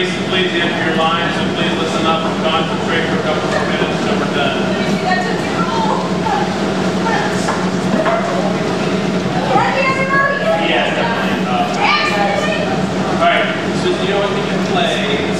Please, please enter your lines, and please listen up and concentrate for a couple more minutes until we're done. Yes, definitely. Uh, all right, so you know what we can play.